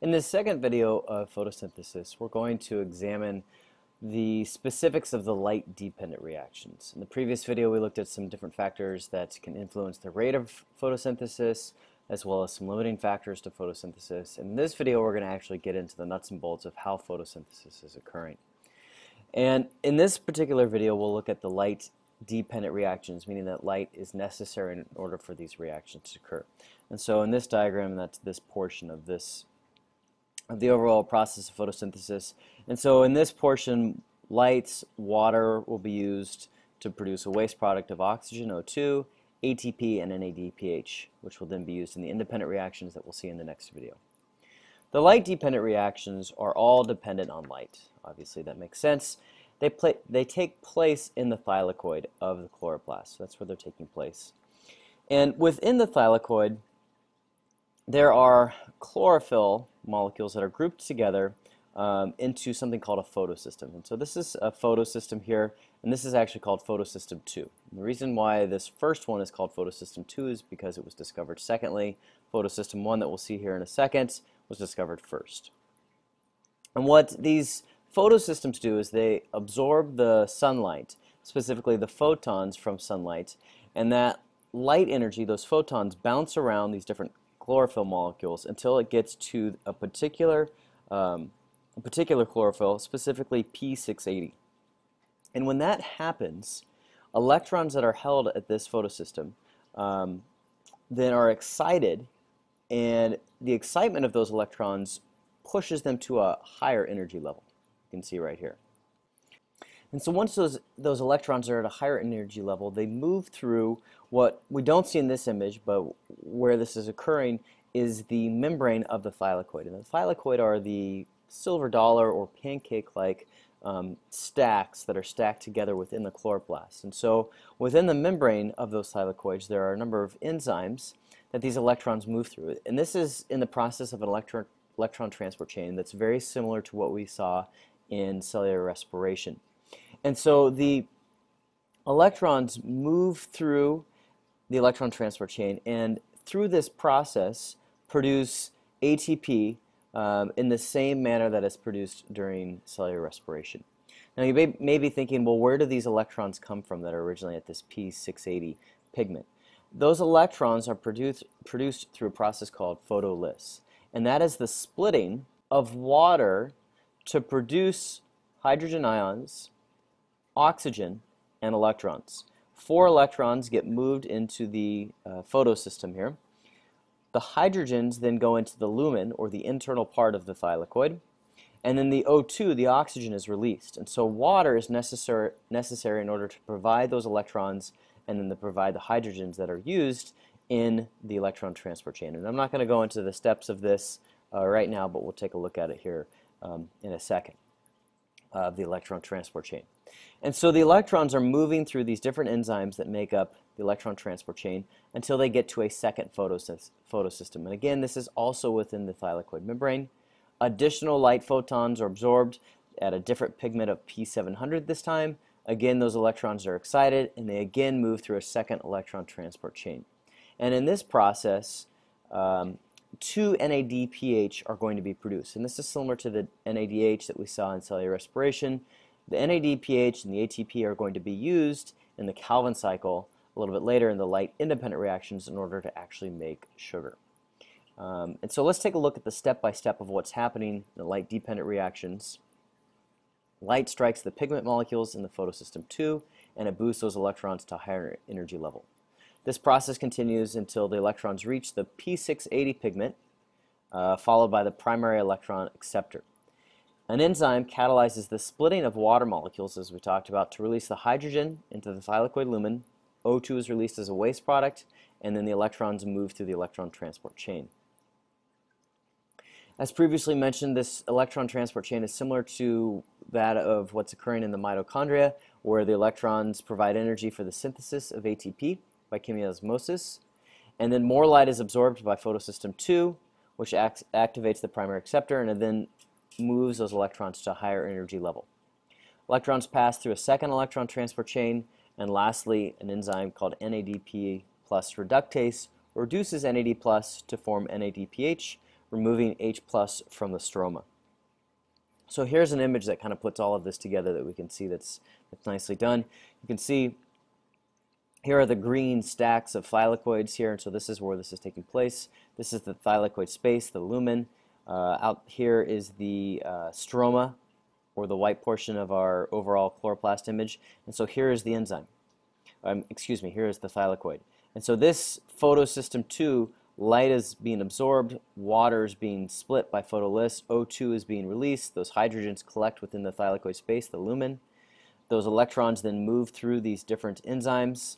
In this second video of photosynthesis, we're going to examine the specifics of the light-dependent reactions. In the previous video, we looked at some different factors that can influence the rate of photosynthesis, as well as some limiting factors to photosynthesis. In this video, we're going to actually get into the nuts and bolts of how photosynthesis is occurring. And in this particular video, we'll look at the light dependent reactions, meaning that light is necessary in order for these reactions to occur. And so in this diagram, that's this portion of this of the overall process of photosynthesis. And so in this portion, lights, water will be used to produce a waste product of oxygen, O2, ATP, and NADPH, which will then be used in the independent reactions that we'll see in the next video. The light-dependent reactions are all dependent on light. Obviously, that makes sense. They, play, they take place in the thylakoid of the chloroplast. So that's where they're taking place. And within the thylakoid, there are chlorophyll molecules that are grouped together um, into something called a photosystem. And so this is a photosystem here, and this is actually called photosystem 2. And the reason why this first one is called photosystem 2 is because it was discovered secondly. Photosystem 1 that we'll see here in a second was discovered first. And what these photosystems do is they absorb the sunlight, specifically the photons from sunlight, and that light energy, those photons, bounce around these different chlorophyll molecules until it gets to a particular, um, a particular chlorophyll, specifically P680. And when that happens, electrons that are held at this photosystem um, then are excited, and the excitement of those electrons pushes them to a higher energy level. You can see right here. And so once those, those electrons are at a higher energy level, they move through what we don't see in this image, but where this is occurring is the membrane of the thylakoid. And the thylakoid are the silver dollar or pancake-like um, stacks that are stacked together within the chloroplast. And so within the membrane of those thylakoids, there are a number of enzymes that these electrons move through. And this is in the process of an electron, electron transport chain that's very similar to what we saw in cellular respiration. And so the electrons move through the electron transport chain and through this process produce ATP um, in the same manner that is produced during cellular respiration. Now you may, may, be thinking, well, where do these electrons come from that are originally at this P680 pigment? Those electrons are produced, produced through a process called photolysis, and that is the splitting of water to produce hydrogen ions, oxygen, and electrons. Four electrons get moved into the uh, photosystem here. The hydrogens then go into the lumen, or the internal part of the thylakoid, and then the O2, the oxygen, is released. And so water is necessary, necessary in order to provide those electrons and then to provide the hydrogens that are used in the electron transport chain. And I'm not going to go into the steps of this uh, right now, but we'll take a look at it here um, in a second of the electron transport chain. And so the electrons are moving through these different enzymes that make up the electron transport chain until they get to a second photosystem. And again, this is also within the thylakoid membrane. Additional light photons are absorbed at a different pigment of P700 this time. Again, those electrons are excited and they again move through a second electron transport chain. And in this process, um, two NADPH are going to be produced. And this is similar to the NADH that we saw in cellular respiration. The NADPH and the ATP are going to be used in the Calvin cycle a little bit later in the light independent reactions in order to actually make sugar. Um, and so let's take a look at the step-by-step -step of what's happening in the light dependent reactions. Light strikes the pigment molecules in the photosystem 2 and it boosts those electrons to a higher energy level. This process continues until the electrons reach the P680 pigment, uh, followed by the primary electron acceptor. An enzyme catalyzes the splitting of water molecules, as we talked about, to release the hydrogen into the thylakoid lumen. O2 is released as a waste product, and then the electrons move through the electron transport chain. As previously mentioned, this electron transport chain is similar to that of what's occurring in the mitochondria, where the electrons provide energy for the synthesis of ATP by chemiosmosis. And then more light is absorbed by photosystem 2, which activates the primary acceptor and then moves those electrons to a higher energy level. Electrons pass through a second electron transport chain, and lastly, an enzyme called NADP plus reductase reduces NAD plus to form NADPH, removing H plus from the stroma. So here's an image that kind of puts all of this together that we can see that's, that's nicely done. You can see here are the green stacks of thylakoids here, and so this is where this is taking place. This is the thylakoid space, the lumen. Uh, out here is the uh, stroma, or the white portion of our overall chloroplast image. And so here is the enzyme. Um, excuse me, here is the thylakoid. And so this photosystem 2, light is being absorbed, water is being split by photolysis, O2 is being released, those hydrogens collect within the thylakoid space, the lumen. Those electrons then move through these different enzymes,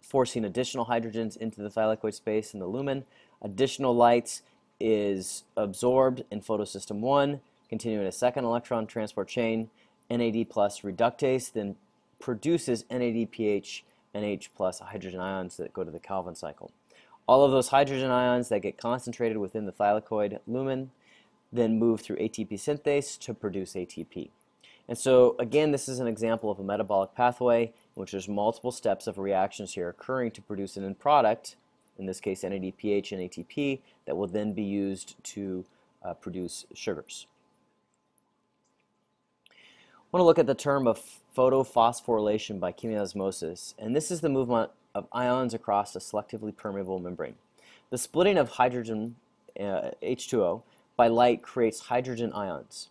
forcing additional hydrogens into the thylakoid space and the lumen. Additional light is absorbed in photosystem 1, continuing a second electron transport chain. NAD plus reductase then produces NADPH NH plus hydrogen ions that go to the Calvin cycle. All of those hydrogen ions that get concentrated within the thylakoid lumen then move through ATP synthase to produce ATP. And so again, this is an example of a metabolic pathway in which there's multiple steps of reactions here occurring to produce an end product, in this case NADPH and ATP, that will then be used to uh, produce sugars. I want to look at the term of photophosphorylation by chemiosmosis, and this is the movement of ions across a selectively permeable membrane. The splitting of hydrogen, uh, H2O, by light creates hydrogen ions.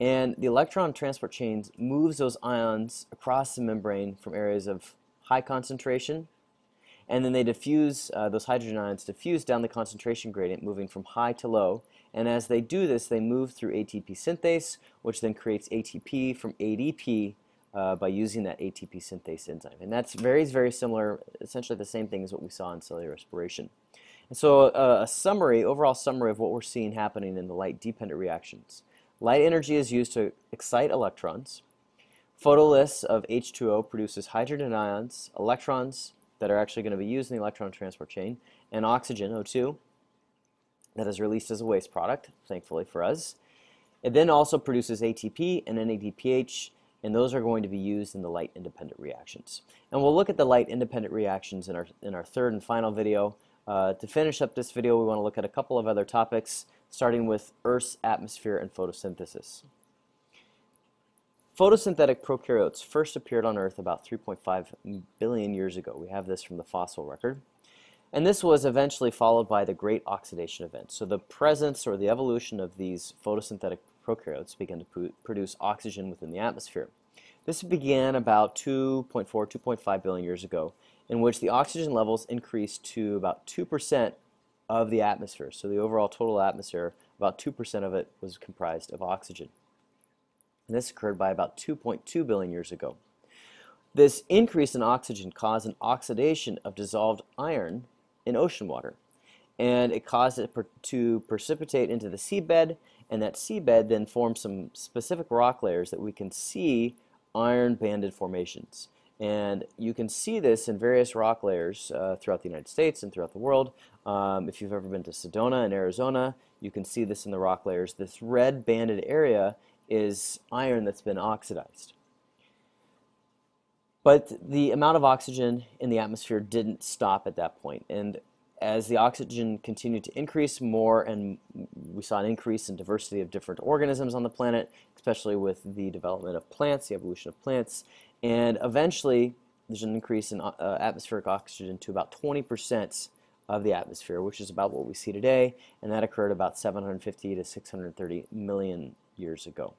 And the electron transport chains moves those ions across the membrane from areas of high concentration, and then they diffuse, uh, those hydrogen ions diffuse down the concentration gradient, moving from high to low. And as they do this, they move through ATP synthase, which then creates ATP from ADP uh, by using that ATP synthase enzyme. And that's very, very similar, essentially the same thing as what we saw in cellular respiration. And so uh, a summary, overall summary of what we're seeing happening in the light-dependent reactions. Light energy is used to excite electrons. Photolysis of H2O produces hydrogen ions, electrons that are actually going to be used in the electron transport chain, and oxygen, O2, that is released as a waste product, thankfully for us. It then also produces ATP and NADPH, and those are going to be used in the light-independent reactions. And we'll look at the light-independent reactions in our, in our third and final video. Uh, to finish up this video, we want to look at a couple of other topics starting with Earth's atmosphere and photosynthesis. Photosynthetic prokaryotes first appeared on Earth about 3.5 billion years ago. We have this from the fossil record. And this was eventually followed by the Great Oxidation Event. So the presence or the evolution of these photosynthetic prokaryotes began to produce oxygen within the atmosphere. This began about 2.4, 2.5 billion years ago, in which the oxygen levels increased to about 2% of the atmosphere. So the overall total atmosphere, about 2% of it was comprised of oxygen. And this occurred by about 2.2 billion years ago. This increase in oxygen caused an oxidation of dissolved iron in ocean water. And it caused it per to precipitate into the seabed, and that seabed then formed some specific rock layers that we can see iron banded formations. And you can see this in various rock layers uh, throughout the United States and throughout the world. Um, if you've ever been to Sedona in Arizona, you can see this in the rock layers. This red banded area is iron that's been oxidized. But the amount of oxygen in the atmosphere didn't stop at that point. And as the oxygen continued to increase more and we saw an increase in diversity of different organisms on the planet, especially with the development of plants, the evolution of plants, and eventually, there's an increase in uh, atmospheric oxygen to about 20% of the atmosphere, which is about what we see today, and that occurred about 750 to 630 million years ago.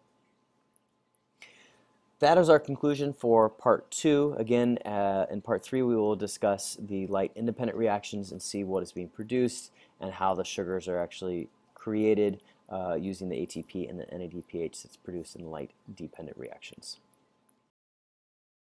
That is our conclusion for part two. Again, uh, in part three, we will discuss the light-independent reactions and see what is being produced and how the sugars are actually created uh, using the ATP and the NADPH that's produced in light-dependent reactions.